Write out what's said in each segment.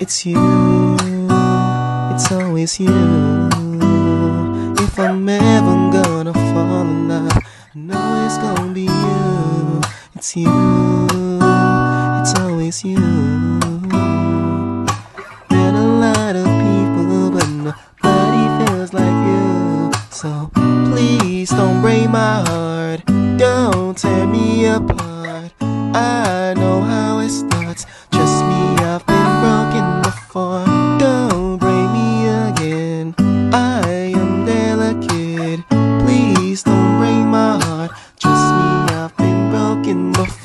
It's you, it's always you. If I'm ever gonna fall in love, I know it's gonna be you. It's you, it's always you. Been a lot of people, but nobody feels like you. So please don't break my heart, don't tear me apart.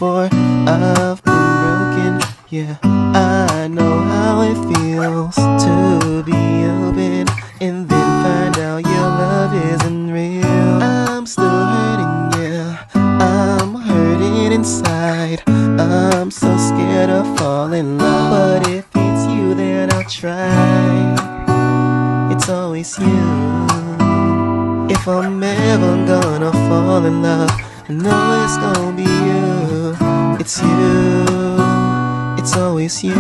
I've been broken, yeah. I know how it feels to be open and then find out your love isn't real. I'm still hurting, yeah. I'm hurting inside. I'm so scared of falling in love. But if it's you, then I'll try. It's always you. If I'm ever gonna fall in love, I know it's gonna be you. It's you. It's always you.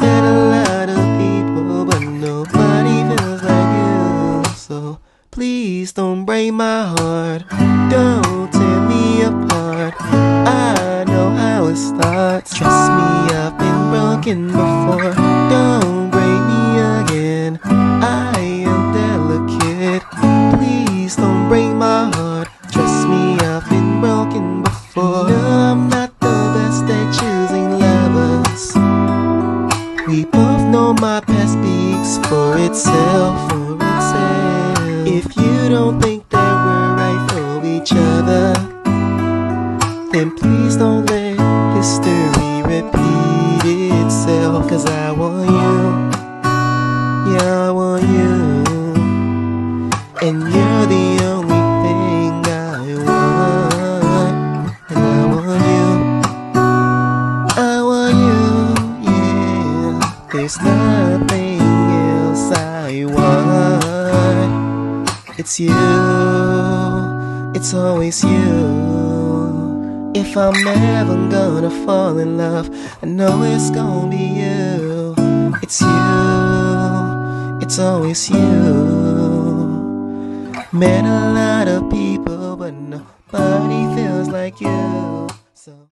Met a lot of people, but nobody feels like you. So please don't break my heart. Don't tear me apart. I know how it starts. Trust me, I've been broken before. Don't for itself, for itself. If you don't think that we're right for each other, then please don't let history repeat itself. Cause I want you, yeah, I want you. And you're the only thing I want. And I want you. I want you, yeah. There's nothing It's you, it's always you. If I'm ever gonna fall in love, I know it's gonna be you. It's you, it's always you. Met a lot of people, but nobody feels like you. So